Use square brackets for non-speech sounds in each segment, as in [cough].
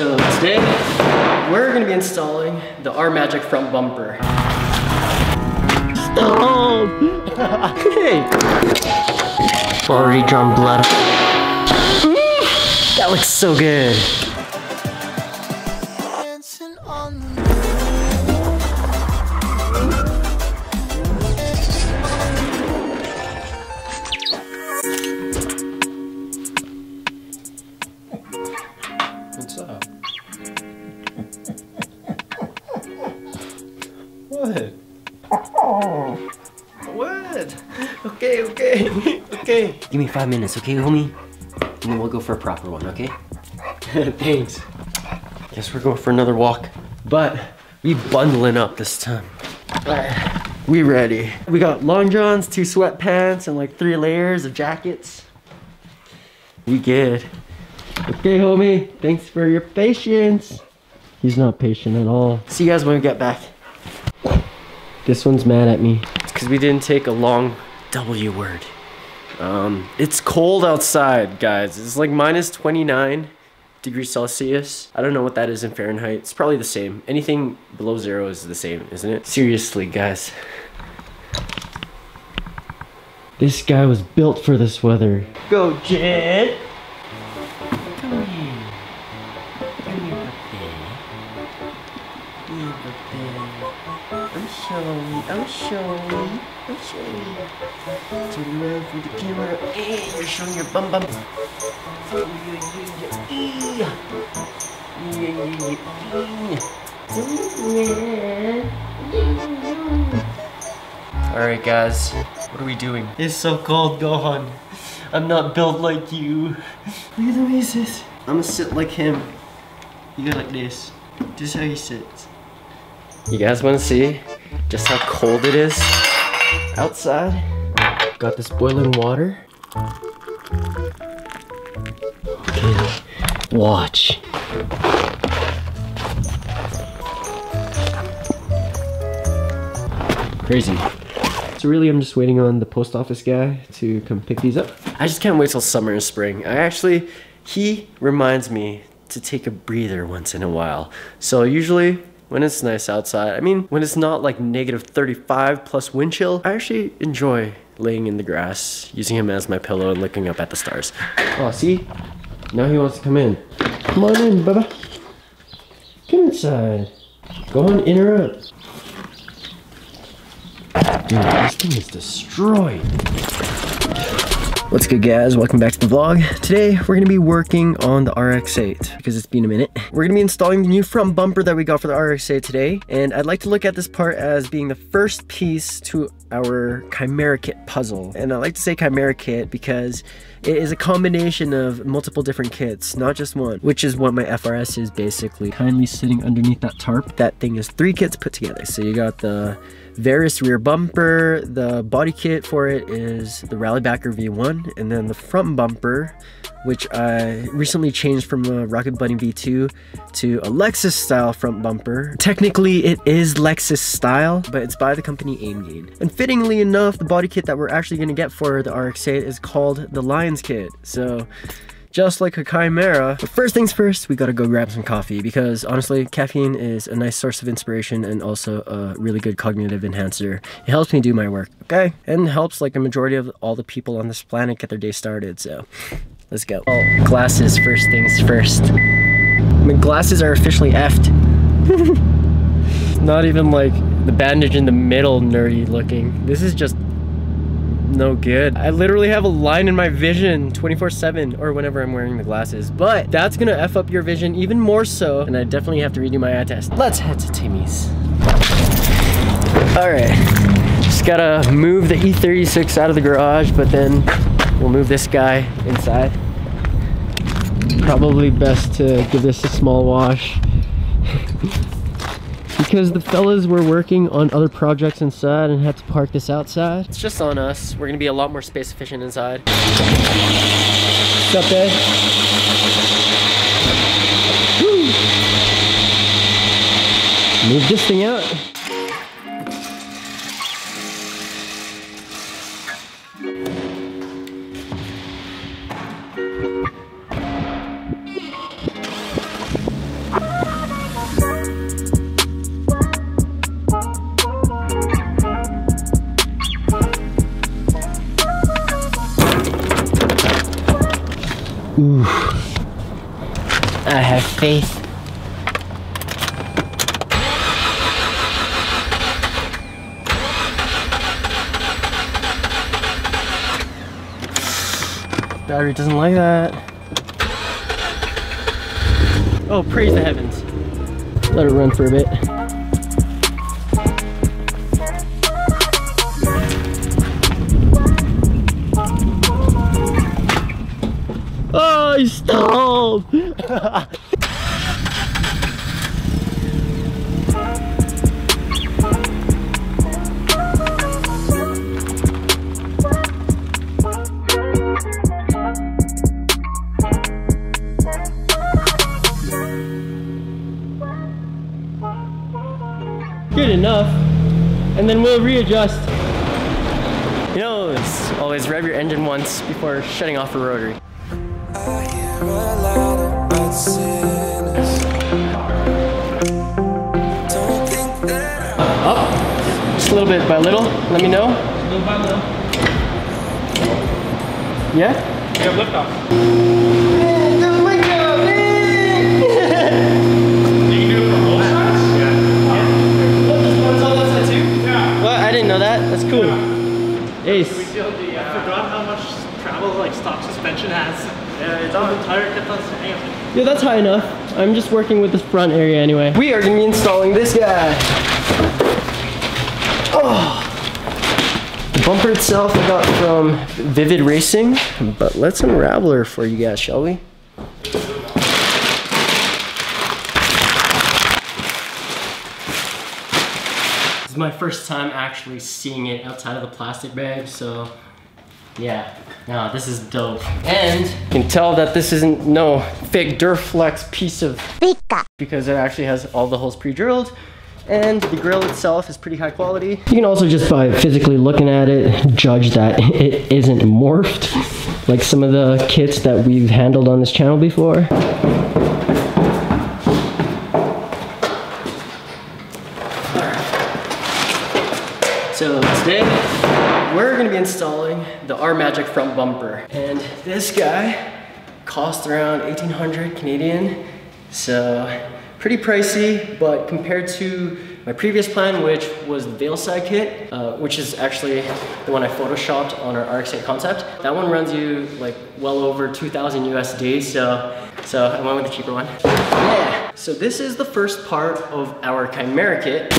So today, we're gonna be installing the R Magic front bumper. Oh! Hey! Already drawn blood. That looks so good. Give me five minutes, okay, homie? And then we'll go for a proper one, okay? [laughs] Thanks. Guess we're going for another walk, but we bundling up this time. Alright, we ready. We got long johns, two sweatpants, and like three layers of jackets. We good. Okay, homie. Thanks for your patience. He's not patient at all. See you guys when we get back. This one's mad at me. It's because we didn't take a long W word. Um, it's cold outside, guys. It's like minus 29 degrees Celsius. I don't know what that is in Fahrenheit. It's probably the same. Anything below zero is the same, isn't it? Seriously, guys. This guy was built for this weather. Go, Jed! I'm showing, I'm showing, I'm showing. Turn around for the camera. Hey, you're showing your bum bum. Oh, yeah, yeah, yeah. Yeah, yeah, yeah, yeah. Alright, guys. What are we doing? It's so cold, Gohan. I'm not built like you. Look at the way he sits. I'm gonna sit like him. You go like this. This is how he sits. You guys wanna see just how cold it is outside? Got this boiling water. Okay, watch. Crazy. So really, I'm just waiting on the post office guy to come pick these up. I just can't wait till summer and spring. I actually, he reminds me to take a breather once in a while. So usually, when it's nice outside, I mean, when it's not like negative 35 plus wind chill, I actually enjoy laying in the grass, using him as my pillow and looking up at the stars. Oh, see? Now he wants to come in. Come on in, Bubba. Come inside. Go on in or out. Dude, this thing is destroyed. What's good guys, welcome back to the vlog. Today we're gonna be working on the RX-8 because it's been a minute. We're gonna be installing the new front bumper that we got for the RX-8 today. And I'd like to look at this part as being the first piece to our Chimera kit puzzle. And I like to say Chimera kit because it is a combination of multiple different kits, not just one, which is what my FRS is basically. Kindly sitting underneath that tarp. That thing is three kits put together. So you got the Varis rear bumper, the body kit for it is the Rallybacker V1, and then the front bumper, which I recently changed from a Rocket Bunny V2 to a Lexus style front bumper. Technically it is Lexus style, but it's by the company Aimgain. And fittingly enough, the body kit that we're actually gonna get for the RX-8 is called the Lions kit. So just like a chimera. But first things first, we gotta go grab some coffee because honestly, caffeine is a nice source of inspiration and also a really good cognitive enhancer. It helps me do my work, okay? And helps like a majority of all the people on this planet get their day started, so let's go. Oh, glasses first things first. My glasses are officially effed. [laughs] Not even like the bandage in the middle nerdy looking. This is just no good. I literally have a line in my vision 24 7 or whenever I'm wearing the glasses, but that's gonna F up your vision even more so. And I definitely have to redo my eye test. Let's head to Timmy's. All right, just gotta move the E36 out of the garage, but then we'll move this guy inside. Probably best to give this a small wash. [laughs] because the fellas were working on other projects inside and had to park this outside. It's just on us. We're gonna be a lot more space efficient inside. What's up? Woo! Move this thing out. Have faith. Battery doesn't like that. Oh, praise the heavens. Let it run for a bit. Oh, he stalled! [laughs] Good enough. And then we'll readjust. You know, it's always rev your engine once before shutting off a rotary. I hear a lot about sinners. Don't think that I'm Just a little bit by little. Let me know. Little by little. Yeah? You have liftoff. Oh my god, You can do it from both sides? Yeah. Yeah. What? I didn't know that. That's cool. Ace. Feel the, uh, I forgot how much travel like stock suspension has. Yeah, it's on the tire kept on hang on. Yeah, that's high enough. I'm just working with this front area anyway. We are gonna be installing this guy. Oh. The bumper itself I got from Vivid Racing, but let's unravel her for you guys, shall we? This is my first time actually seeing it outside of the plastic bag, so yeah, no, this is dope. And you can tell that this isn't no fake Duraflex piece of because it actually has all the holes pre-drilled and the grill itself is pretty high quality. You can also just by physically looking at it, judge that it isn't morphed like some of the kits that we've handled on this channel before. So today we're gonna be installing the R Magic front bumper. And this guy cost around 1800 Canadian. So pretty pricey, but compared to my previous plan, which was the Veilside kit, uh, which is actually the one I photoshopped on our RX-8 concept. That one runs you like well over 2000 USD, so, so I went with the cheaper one. Yeah, so this is the first part of our Chimera kit.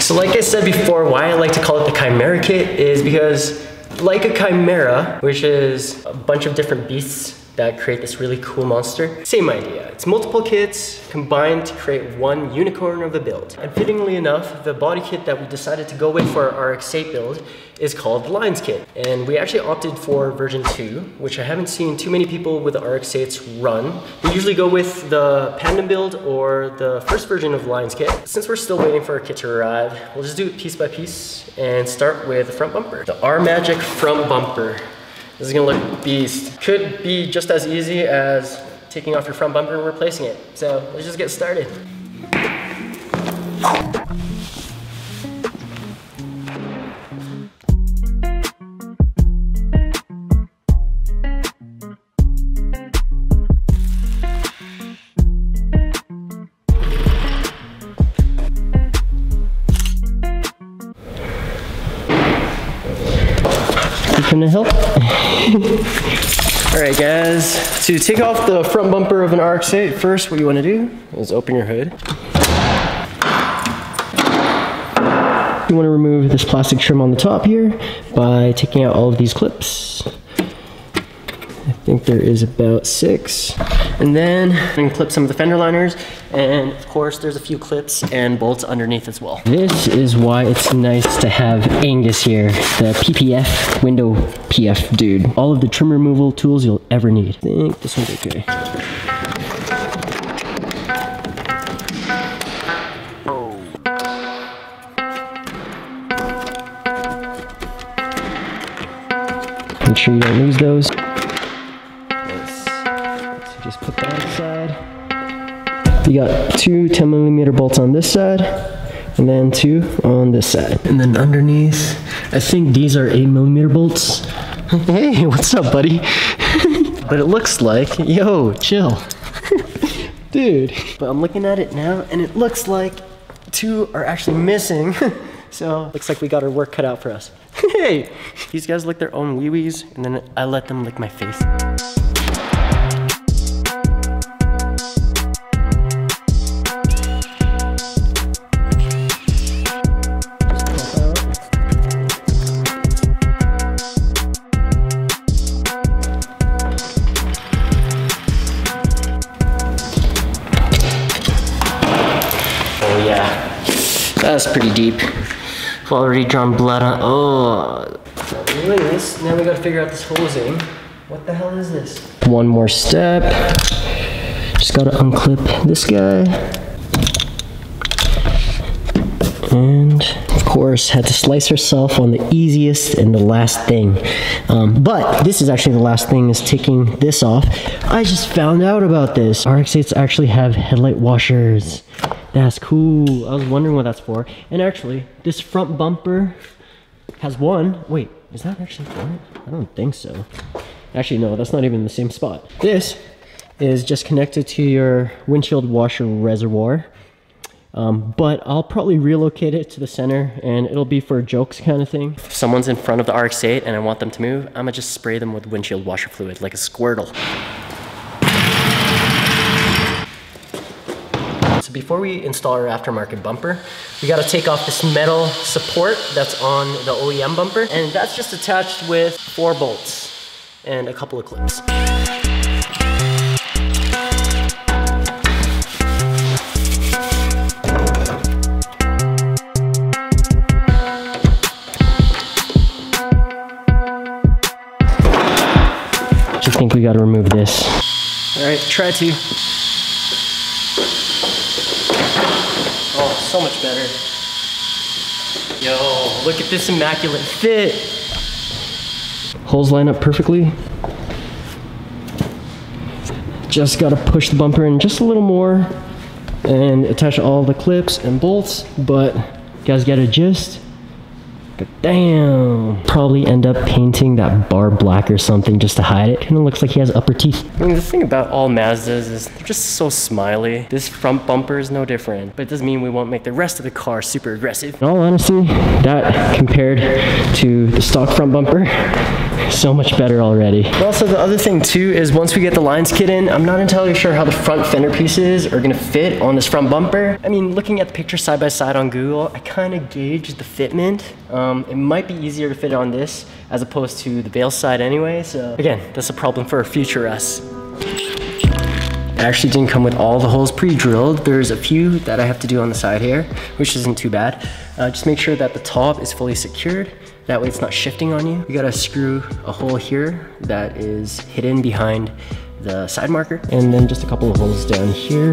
So like I said before, why I like to call it the Chimera kit is because like a chimera, which is a bunch of different beasts that create this really cool monster, same idea. It's multiple kits combined to create one unicorn of a build. And fittingly enough, the body kit that we decided to go with for our RX-8 build is called Lions Kit. And we actually opted for version 2, which I haven't seen too many people with the RX-8s run. We usually go with the Pandem build or the first version of Lions Kit. Since we're still waiting for our kit to arrive, we'll just do it piece by piece and start with the front bumper. The R Magic front bumper. This is gonna look beast. Could be just as easy as taking off your front bumper and replacing it. So let's just get started. Can I help? [laughs] All right, guys. To take off the front bumper of an RX-8, first what you want to do is open your hood. You want to remove this plastic trim on the top here by taking out all of these clips. I think there is about six. And then gonna clip some of the fender liners, and of course there's a few clips and bolts underneath as well. This is why it's nice to have Angus here, the PPF window PF dude. All of the trim removal tools you'll ever need. I think this one's okay. Make sure you don't lose those. You got two 10 millimeter bolts on this side, and then two on this side. And then underneath, I think these are 8 millimeter bolts. [laughs] Hey, what's up, buddy? [laughs] but it looks like, yo, chill. [laughs] Dude. But I'm looking at it now and it looks like two are actually missing. so looks like we got our work cut out for us. hey, these guys lick their own wee wees and then I let them lick my face. That's pretty deep. I've already drawn blood on. Oh. Now we gotta figure out this hosing. What the hell is this? One more step. Just gotta unclip this guy. And of course, had to slice herself on the easiest and the last thing. Um, but this is actually the last thing is taking this off. I just found out about this. RX-8s actually have headlight washers. That's cool. I was wondering what that's for. And actually, this front bumper has one. Wait, is that actually for it? I don't think so. Actually, no, that's not even the same spot. This is just connected to your windshield washer reservoir. Um, but I'll probably relocate it to the center and it'll be for jokes kind of thing. If someone's in front of the RX-8 and I want them to move, I'm gonna just spray them with windshield washer fluid like a Squirtle. Before we install our aftermarket bumper, we gotta take off this metal support that's on the OEM bumper and that's just attached with four bolts and a couple of clips. Just think we gotta remove this. All right, try to. So much better. Yo, look at this immaculate fit. Holes line up perfectly. Just gotta push the bumper in just a little more and attach all the clips and bolts, but you guys get a gist. But damn. Probably end up painting that bar black or something just to hide it. Kinda looks like he has upper teeth. I mean, the thing about all Mazdas is they're just so smiley. This front bumper is no different, but it doesn't mean we won't make the rest of the car super aggressive. In all honesty, that compared to the stock front bumper, so much better already. Also, the other thing too is once we get the Lions kit in, I'm not entirely sure how the front fender pieces are gonna fit on this front bumper. I mean, looking at the picture side by side on Google, I kind of gauged the fitment. Um, it might be easier to fit on this as opposed to the Veilside anyway. So again, that's a problem for a future us. It actually didn't come with all the holes pre-drilled. There's a few that I have to do on the side here, which isn't too bad. Uh, just make sure that the top is fully secured. That way it's not shifting on you. You gotta screw a hole here that is hidden behind the side marker. And then just a couple of holes down here.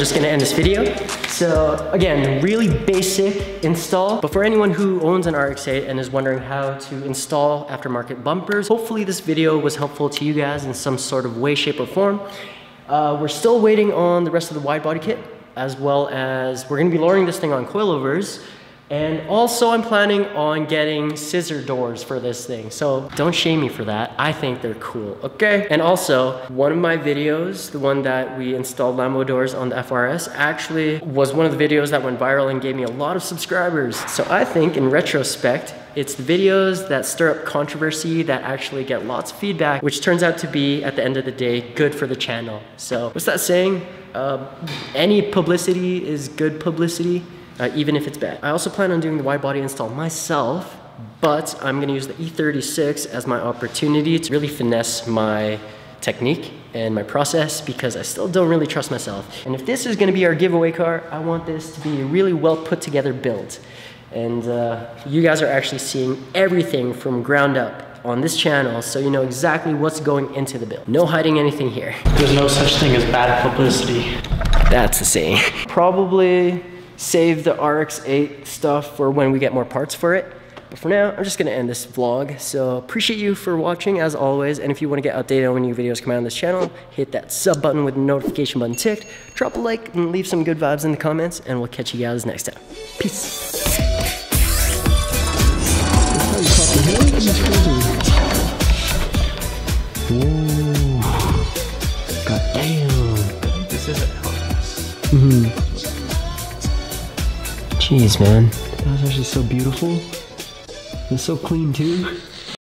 Just gonna end this video. So again, really basic install, but for anyone who owns an RX-8 and is wondering how to install aftermarket bumpers, hopefully this video was helpful to you guys in some sort of way, shape, or form. Uh, we're still waiting on the rest of the wide body kit, as well as we're gonna be lowering this thing on coilovers, and also I'm planning on getting scissor doors for this thing. So don't shame me for that. I think they're cool, okay? And also, one of my videos, the one that we installed Lambo doors on the FRS, actually was one of the videos that went viral and gave me a lot of subscribers. So I think in retrospect, it's the videos that stir up controversy that actually get lots of feedback, which turns out to be, at the end of the day, good for the channel. So what's that saying? Uh, any publicity is good publicity uh, even if it's bad. I also plan on doing the wide body install myself, but I'm gonna use the E36 as my opportunity to really finesse my technique and my process because I still don't really trust myself. And if this is gonna be our giveaway car, I want this to be a really well put together build. And uh, you guys are actually seeing everything from ground up on this channel so you know exactly what's going into the build. No hiding anything here. There's no such thing as bad publicity. That's the saying. Probably save the RX-8 stuff for when we get more parts for it. But for now, I'm just gonna end this vlog. So appreciate you for watching as always. And if you wanna get updated on when new videos come out on this channel, hit that sub button with the notification button ticked, drop a like and leave some good vibes in the comments and we'll catch you guys next time. Peace. Jeez, man. That was actually so beautiful. And so clean, too.